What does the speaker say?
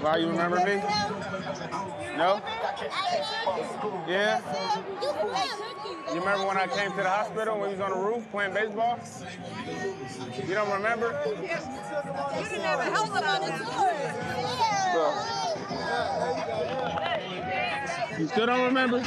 Why you remember me? No? Yeah? You remember when I came to the hospital when you was on the roof playing baseball? You don't remember? You So, you still don't remember?